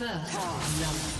First blood.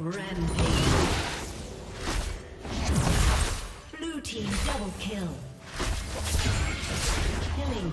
Rampage. Blue team double kill. Killing.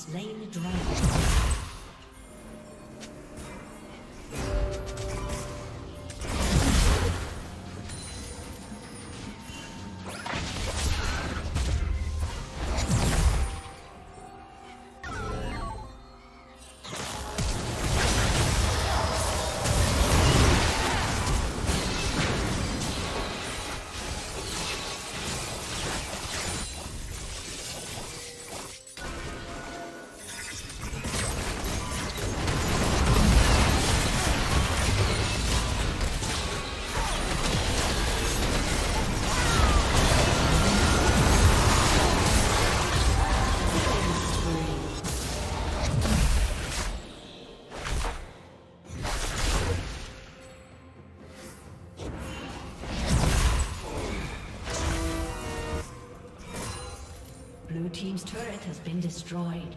Slain the dragon. Been destroyed.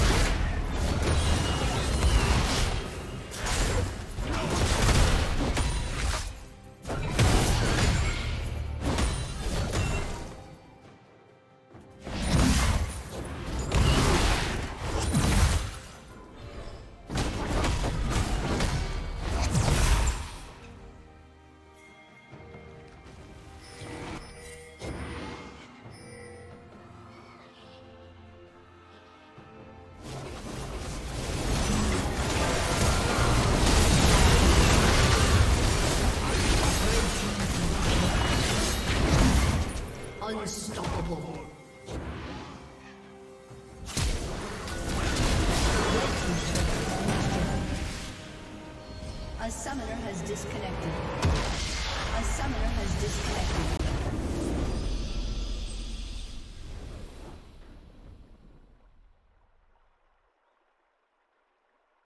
Has disconnected.